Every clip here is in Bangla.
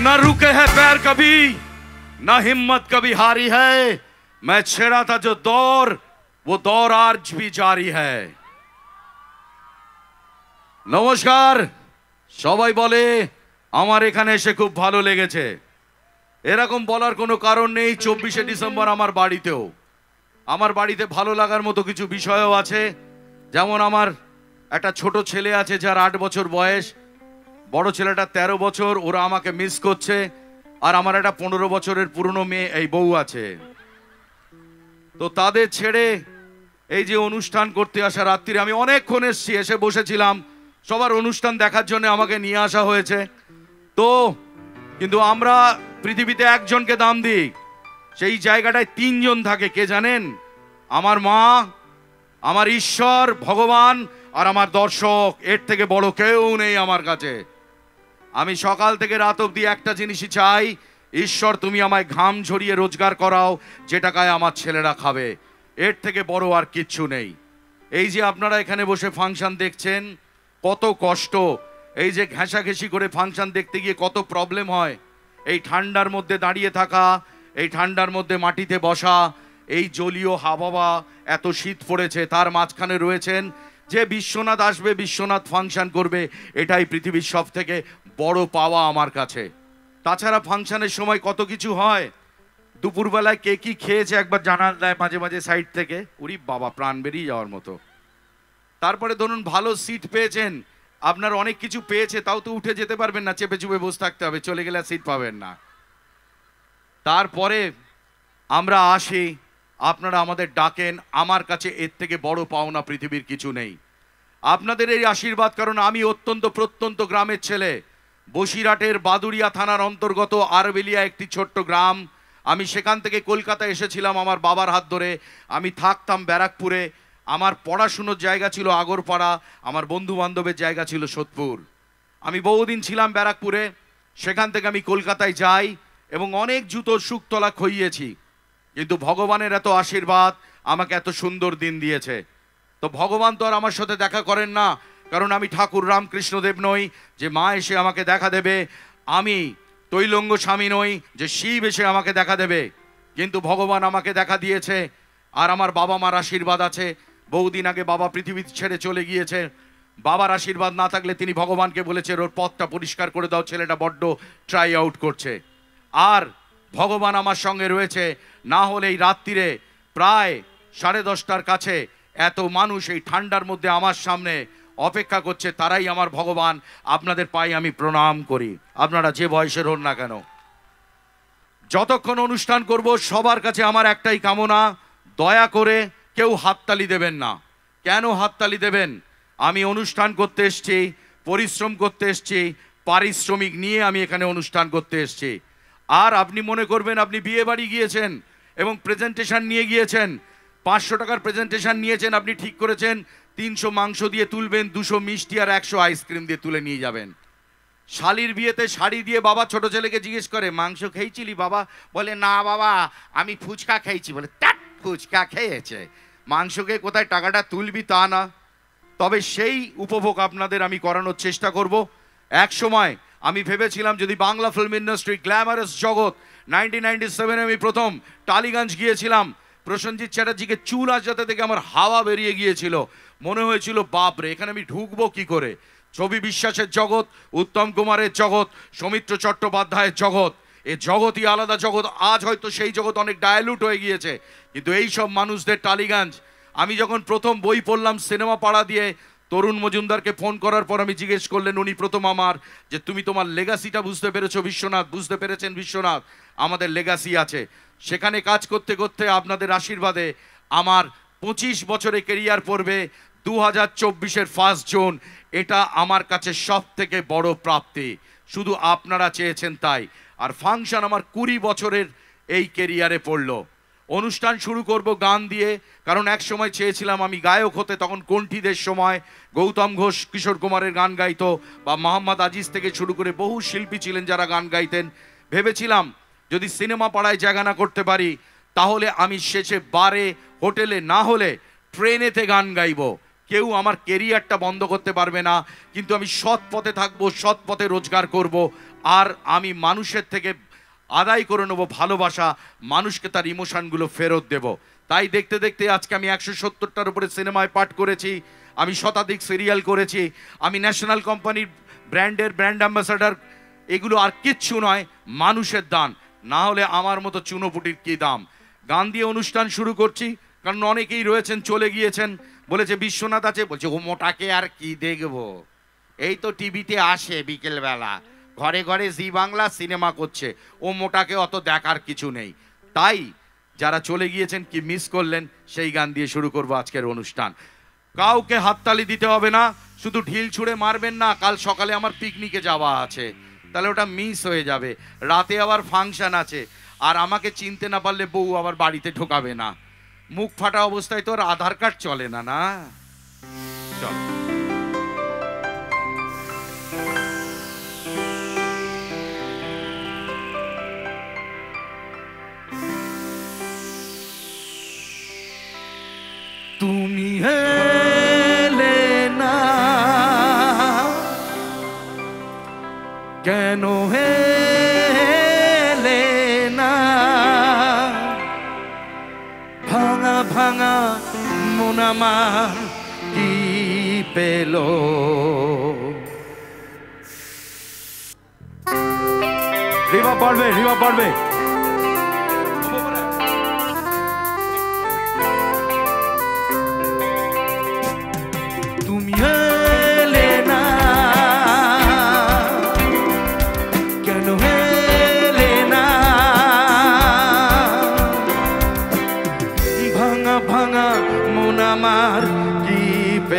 न रुके है पैर कभी न हिम्मत कभी हारी है मैं छेड़ा था जो दौर वो दौर आज भी जारी है নমস্কার সবাই বলে আমার এখানে এসে খুব ভালো লেগেছে এরকম বলার কোনো কারণ নেই চব্বিশে ডিসেম্বর আমার বাড়িতেও আমার বাড়িতে ভালো লাগার মতো কিছু বিষয়ও আছে যেমন আমার একটা ছোট ছেলে আছে যার আট বছর বয়স বড় ছেলেটা ১৩ বছর, ওরা আমাকে মিস করছে, আর আমার একটা পনেরো বছরের পুরনো মেয়ে, এই বউ আছে। তো তাদের ছেড়ে এই যে অনুষ্ঠান করতে আসা রাত্রিরে, আমি অনেকক্ষণ এসছি, এসে বসেছিলাম। সবার অনুষ্ঠান দেখার জন্য আমাকে নিয়ে আসা হয়েছে। তো, কিন্তু আমরা পৃথিবীতে একজনকে দাম দিই। সেই জায়গাটায় তিনজন থাকে, কে জানেন? আমার মা, আমার ঈশ্বর, ভগবান, আর আমার দর্শক। এর থেকে বড় কেউ নেই আমার কাছে। আমি সকাল থেকে রাত অবধি একটা জিনিসই চাই। ঈশ্বর, তুমি আমায় ঘাম ঝরিয়ে রোজগার করাও যে টাকায় আমার ছেলেরা খাবে। এর থেকে বড় আর কিচ্ছু নেই। এই যে আপনারা এখানে বসে ফাংশন দেখছেন, কত কষ্ট। এই যে ঘেঁষাঘেঁষি করে ফাংশন দেখতে গিয়ে কত প্রবলেম হয়। এই ঠান্ডার মধ্যে দাঁড়িয়ে থাকা, এই ঠান্ডার মধ্যে মাটিতে বসা, এই জলীয় হাওয়া এত শীত পড়েছে, তার মাঝখানে রয়েছেন যে বিশ্বনাথ আসবে, বিশ্বনাথ ফাংশন করবে, এটাই পৃথিবীর সব থেকে বড় পাওয়া আমার কাছে। তাছাড়া ফাংশনের সময় কত কিছু হয়? দুপুরবেলায় কে কি খেয়েছে একবার জানান দেয় মাঝে মাঝে সাইড থেকে। উরি বাবা, প্রাণ বেরিয়ে যাওয়ার মতো। তারপরে ধরুন ভালো সিট পেয়েছেন, আপনার অনেক কিছু পেয়েছে, তাও তো উঠে যেতে পারবেন না, চেপে চুপে বসে থাকতে হবে, চলে গেলে সিট পাবেন না। তারপরে আমরা আসি, আপনারা আমাদের ডাকেন, আমার কাছে এর থেকে বড় পাওনা পৃথিবীর কিছু নেই। আপনাদের এই আশীর্বাদ, কারণ আমি অত্যন্ত প্রত্যন্ত গ্রামের ছেলে। বসিরহাটের বাদুড়িয়া থানার অন্তর্গত আরবেলিয়া একটি ছোট্ট গ্রাম। আমি সেখান থেকে কলকাতা এসেছিলাম আমার বাবার হাত ধরে। আমি থাকতাম ব্যারাকপুরে। আমার পড়াশুনোর জায়গা ছিল আগরপাড়া। আমার বন্ধু বান্ধবের জায়গা ছিল সোদপুর। আমি বহুদিন ছিলাম ব্যারাকপুরে। সেখান থেকে আমি কলকাতায় যাই এবং অনেক জুতোর সুখতলা খইয়েছি। কিন্তু ভগবানের এত আশীর্বাদ আমাকে এত সুন্দর দিন দিয়েছে। তো ভগবান তো আর আমার সাথে দেখা করেন না। কারণ আমি ঠাকুর রামকৃষ্ণদেব নই, যে মা এসে আমাকে দেখা দেবে, আমি তৈলঙ্গ স্বামী নই, যে শিব এসে আমাকে দেখা দেবে। কিন্তু ভগবান আমাকে দেখা দিয়েছে, আর আমার বাবা মার আশীর্বাদ আছে। বহুদিন আগে বাবা পৃথিবী ছেড়ে চলে গিয়েছে। বাবার আশীর্বাদ না থাকলে তিনি ভগবানকে বলেছে ওর পথটা পরিষ্কার করে দাও, ছেলেটা বড্ড ট্রাই আউট করছে। আর ভগবান আমার সঙ্গে রয়েছে, না হলে এই রাত্রিরে প্রায় সাড়ে দশটার কাছে এত মানুষ এই ঠান্ডার মধ্যে আমার সামনে অপেক্ষা করছে, তারাই আমার ভগবান, আপনাদের পায়ে আমি প্রণাম করি। আপনারা যে বয়সের হন না কেন। যতক্ষণ অনুষ্ঠান করব, সবার কাছে আমার একটাই কামনা, দয়া করে কেউ হাততালি দেবেন না। কেন হাততালি দেবেন? আমি অনুষ্ঠান করতে এসছি, পরিশ্রম করতে এসছি, পারিশ্রমিক নিয়ে আমি এখানে অনুষ্ঠান করতে এসছি। আর আপনি মনে করবেন, আপনি বিয়ে বাড়ি গিয়েছেন এবং প্রেজেন্টেশন নিয়ে গিয়েছেন। পাঁচশো টাকার প্রেজেন্টেশন নিয়েছেন, আপনি ঠিক করেছেন তিনশো মাংস দিয়ে তুলবেন, দুশো মিষ্টি আর একশো আইসক্রিম দিয়ে তুলে নিয়ে যাবেন। শালির বিয়েতে শাড়ি দিয়ে বাবা ছোট ছেলেকে জিজ্ঞেস করে, মাংস খেয়েছিলি বাবা? বলে, না বাবা, আমি ফুচকা খেয়েছি। বলে তাট ফুচকা খেয়েছে। মাংসকে কোথায় টাকাটা তুলবি তা না। তবে সেই উপভোগ আপনাদের আমি করানোর চেষ্টা করব। এক সময় আমি ভেবেছিলাম, যদি বাংলা ফিল্ম ইন্ডাস্ট্রি গ্ল্যামারাস জগৎ নাইনটিন নাইনটি সেভেনে আমি প্রথম টালিগঞ্জ গিয়েছিলাম, প্রসেনজিৎ চ্যাটার্জিকে চুল আসাতে থেকে আমার হাওয়া বেরিয়ে গিয়েছিল। মনে হয়েছিল, বাপরে, এখানে আমি ঢুকবো কি করে? ছবি বিশ্বাসের জগৎ, উত্তম কুমারের জগৎ, সৌমিত্র চট্টোপাধ্যায়ের জগৎ, এ জগৎই আলাদা জগৎ। আজ হয়তো সেই জগৎ অনেক ডায়ালুট হয়ে গিয়েছে, কিন্তু এই সব মানুষদের টালিগঞ্জ, আমি যখন প্রথম বই পড়লাম সিনেমা পাড়া দিয়ে, তরুণ মজুমদারকে ফোন করার পর আমি জিজ্ঞেস করলেন, উনি প্রথম আমার? যে, তুমি তোমার লেগাসিটা বুঝতে পেরেছ, বিশ্বনাথ, বুঝতে পেরেছেন বিশ্বনাথ, আমাদের লেগাসি আছে। সেখানে কাজ করতে করতে আপনাদের আশীর্বাদে আমার পঁচিশ বছরে কেরিয়ার পড়বে দু হাজার চব্বিশের ফার্স্ট জুন, এটা আমার কাছে সব থেকে বড় প্রাপ্তি। শুধু আপনারা চেয়েছেন তাই। আর ফাংশন আমার কুড়ি বছরের এই কেরিয়ারে পড়ল। অনুষ্ঠান শুরু করব গান দিয়ে, কারণ এক সময় চেয়েছিলাম আমি গায়ক হতে, তখন কণ্ঠীদের সময় গৌতম ঘোষ, কিশোর কুমারের গান গাইতো, বা মোহাম্মদ আজিজ থেকে শুরু করে বহু শিল্পী ছিলেন যারা গান গাইতেন। ভেবেছিলাম, যদি সিনেমা পাড়ায় জায়গা না করতে পারি, তাহলে আমি শেষে বারে, হোটেলে না হলে ট্রেনেতে গান গাইবো। কেউ আমার কেরিয়ারটা বন্ধ করতে পারবে না, কিন্তু আমি সৎ পথে থাকব, সৎ পথে রোজগার করব। আর আমি মানুষের থেকে আদায় করে নেব ভালোবাসা, মানুষকে তার ইমোশনগুলো ফেরত দেব। তাই দেখতে দেখতে আজকে আমি একশো সত্তরটার উপরে সিনেমায় পাঠ করেছি, আমি শতাধিক সিরিয়াল করেছি, আমি ন্যাশনাল কোম্পানির ব্র্যান্ডের ব্র্যান্ড অ্যাম্বাসাডার, এগুলো আর কিচ্ছু নয়, মানুষের দান। না হলে আমার মতো চুনোপুটির কী দাম? গান দিয়ে অনুষ্ঠান শুরু করছি, কারণ অনেকেই রয়েছেন, চলে গিয়েছেন বলেছে, বিশ্বনাথ আছে। বলছে, ও মোটাকে আর কি দেখব? এই তো টিভিতে আসে বিকেলবেলা। ঘরে ঘরে জি বাংলা সিনেমা করছে। ও মোটাকে অত দেখার কিছু নেই। তাই যারা চলে গিয়েছেন কি মিস করলেন, সেই গান দিয়ে শুরু করব আজকের অনুষ্ঠান। কাউকে হাততালি দিতে হবে না, শুধু ঢিল ছুঁড়ে মারবেন না, কাল সকালে আমার পিকনিকে যাওয়া আছে। তাহলে ওটা মিস হয়ে যাবে। রাতে আবার ফাংশন আছে। আর আমাকে চিনতে না পারলে বউ আবার বাড়িতে ঢোকাবে না। মুখ ফাটা অবস্থায় তোর আধার কার্ড চলে না না? চল। তুমি না কেন হেলে মন আমার কি পেল রিবা পারবে রিবা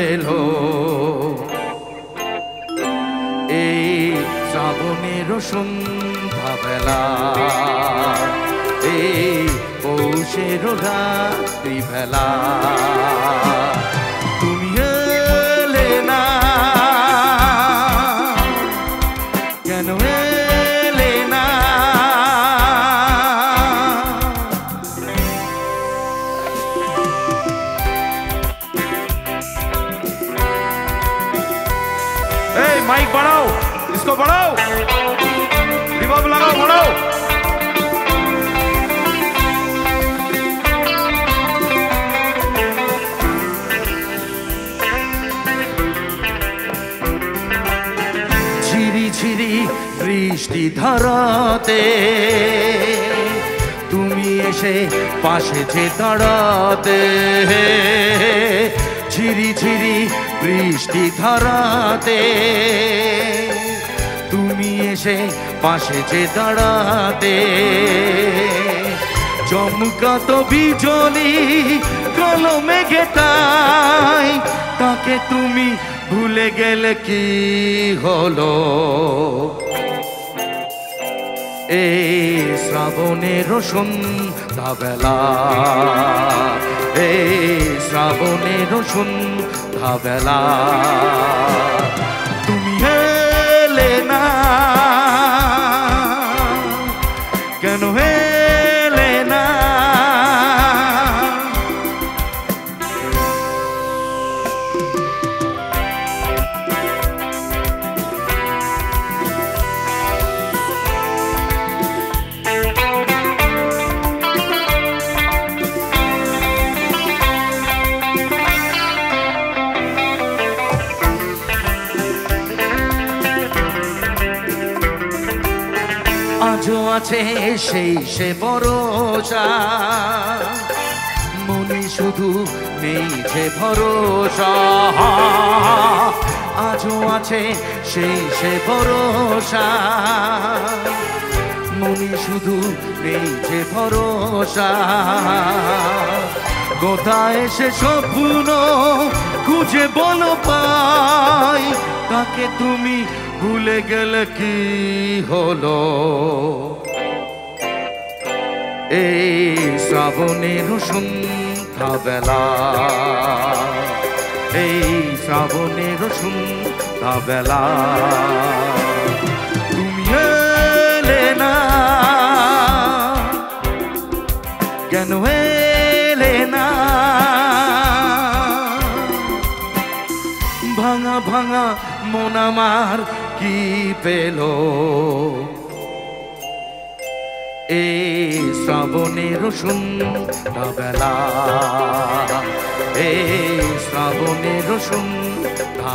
পেল এই শ্রাবণের সন্ধ্যাবেলা এই পৌষের রাত্রি বৃষ্টি ধরাতে তুমি এসে পাশে যে দাঁড়াতে। ঝিরি ঝিরি বৃষ্টি ধরাতে এসে পাশে যে দাঁড়াতে। চমকাত বিজলি কালো মেঘেটাই তাকে তুমি ভুলে গেলে কি হলো? এই শ্রাবণের সন্ধ্যাবেলা এই শ্রাবণের সন্ধ্যাবেলা আজও আছে সেই সে ভরসা। মনে শুধু নেই যে ভরসা। আজও আছে সেই সে ভরসা। মনে শুধু নেই যে ভরসা। কোথায় সে স্বপ্ন খুঁজে বলো পাই, তাকে তুমি ভুলে গেলে কি হলো? এই শ্রাবণের সন্ধ্যাবেলা এই শ্রাবণের সন্ধ্যাবেলা তুমি এলে না? কেন ভাঙা ভাঙা মন আমার কি পেল? এ শ্রাবণের সন্ধ্যা বেলা এ শ্রাবণের সন্ধ্যা